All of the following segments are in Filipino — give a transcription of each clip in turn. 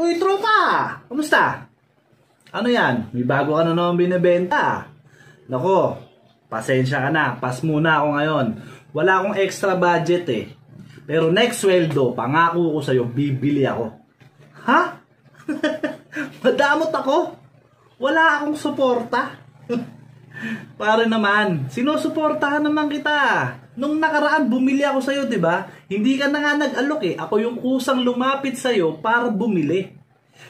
Uy, tropa! Kumusta? Ano yan? May bago ka na naman binibenta. Nako, pasensya ka na. Pas muna ako ngayon. Wala akong extra budget eh. Pero next sweldo, pangako ko sa'yo, bibili ako. Ha? Madamot ako? Wala akong suporta. Pare naman, sinusuportahan naman kita. Nung nakaraan, bumili ako sa'yo, di ba? Hindi ka na nga nag-alok eh. Ako yung kusang lumapit sa'yo para bumili.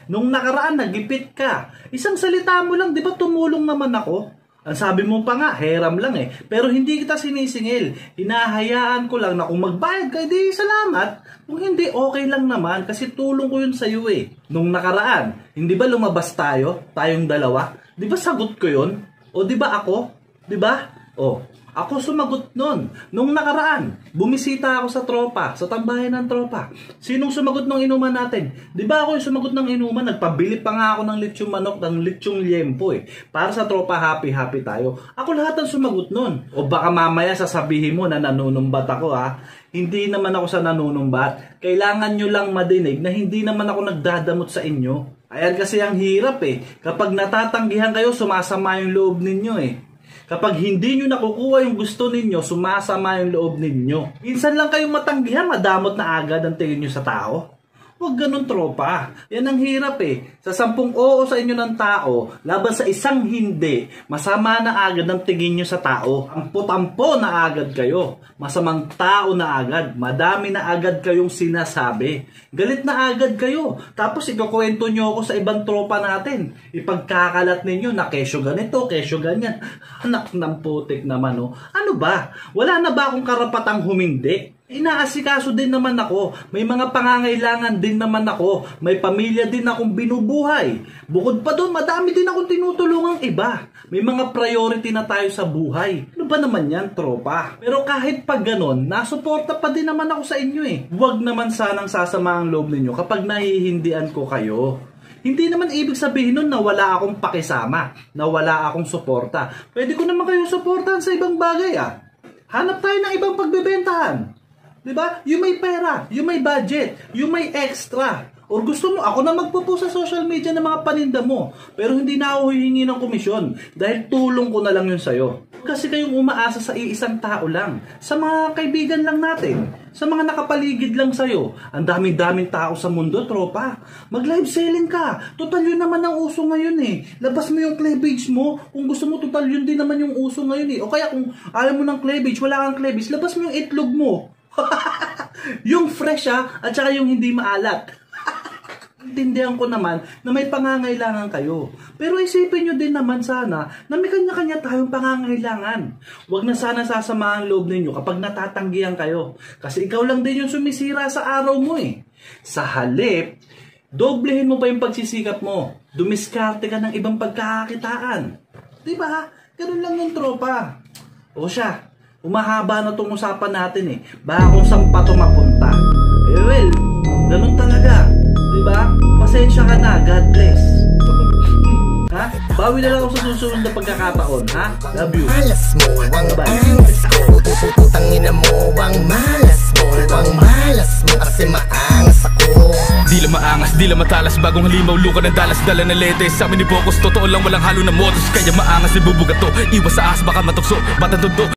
Nung nakaraan, nagipit ka. Isang salita mo lang, di ba tumulong naman ako? Ang sabi mo pa nga, heram lang eh. Pero hindi kita sinisingil. Hinahayaan ko lang na kung magbayad ka, di salamat. Kung hindi, okay lang naman kasi tulong ko yun sa'yo eh. Nung nakaraan, hindi ba lumabas tayo? Tayong dalawa? Di ba sagot ko yun? O di ba ako? Di ba? O, ako sumagot nun. Nung nakaraan, bumisita ako sa tropa, sa tambayan ng tropa. Sinong sumagot ng inuman natin? Di ba ako yung sumagot ng inuman? Nagpabili pa nga ako ng lechong manok, ng lechong liempo eh. Para sa tropa happy-happy tayo. Ako lahat ang sumagot nun. O baka mamaya sasabihin mo na nanunumbat ako ha. Hindi naman ako sa nanunumbat. Kailangan nyo lang madinig na hindi naman ako nagdadamot sa inyo. Ayan kasi ang hirap eh. Kapag natatanggihan kayo, sumasama yung loob ninyo eh. Kapag hindi nyo nakukuha yung gusto ninyo, sumasama yung loob ninyo. Minsan lang kayong matanggihan, madamot na agad ang tingin nyo sa tao. Huwag ganun tropa. Yan ang hirap eh. Sa sampung oo sa inyo ng tao, laban sa isang hindi, masama na agad ang tingin nyo sa tao. Ampo-tampo na agad kayo. Masamang tao na agad. Madami na agad kayong sinasabi. Galit na agad kayo. Tapos ikukwento nyo ako sa ibang tropa natin. Ipagkakalat ninyo na kesyo ganito, kesyo ganyan. Anak ng putik naman oh. Ano ba? Wala na ba akong karapatang humindi? Inaasikaso din naman ako. May mga pangangailangan din naman ako. May pamilya din akong binubuhay. Bukod pa doon, madami din akong tinutulungang iba. May mga priority na tayo sa buhay. Ano ba naman yan, tropa? Pero kahit pag ganon, nasuporta pa din naman ako sa inyo eh. Huwag naman sanang sasama ang loob ninyo kapag nahihindian ko kayo. Hindi naman ibig sabihin nun na wala akong pakisama, na wala akong suporta. Pwede ko naman kayo suportahan sa ibang bagay ah. Hanap tayo ng ibang pagbebentahan. 'Di ba? Yung may pera, yung may budget, yung may extra. Or gusto mo, ako na magpo-post sa social media ng mga paninda mo. Pero hindi na ako hihingi ng komisyon. Dahil tulong ko na lang yun sa'yo. Kasi kayong umaasa sa iisang tao lang. Sa mga kaibigan lang natin. Sa mga nakapaligid lang sa'yo. Ang daming-daming tao sa mundo, tropa. Mag-live selling ka. Total yun naman ang uso ngayon eh. Labas mo yung cleavage mo. Kung gusto mo, total yun din naman yung uso ngayon eh. O kaya kung alam mo ng cleavage, wala kang cleavage, labas mo yung itlog mo. yung fresh ha, at saka yung hindi maalat. Intindihan ko naman na may pangangailangan kayo. Pero isipin nyo din naman sana na may kanya-kanya tayong pangangailangan. Huwag na sana sasama ang loob ninyo kapag natatanggihan kayo. Kasi ikaw lang din yung sumisira sa araw mo eh. Sa halip, doblehin mo pa yung pagsisikap mo. Dumiskarte ka ng ibang pagkakakitaan. Diba? Ganun lang yung tropa. O siya, Umahaba na itong usapan natin eh. Baka kung saan pa ito mapunta. Eh well, ganun talaga. Diba? Pasensya ka na. God bless. ha? Bawi na lang ako sa susunod na pagkakataon. Ha? Love you. Malas mo ang Bye. angas ko Tutututangin na mo ang malas mo Ang malas mo kasi maangas ako Di lang maangas, di lang matalas Bagong halimaw, luka ng dalas Dala ng lete, sa amin ni Focus Totoo lang walang halo ng modus Kaya maangas, ibubuga to Iwas sa ahas, baka matukso Batang tundo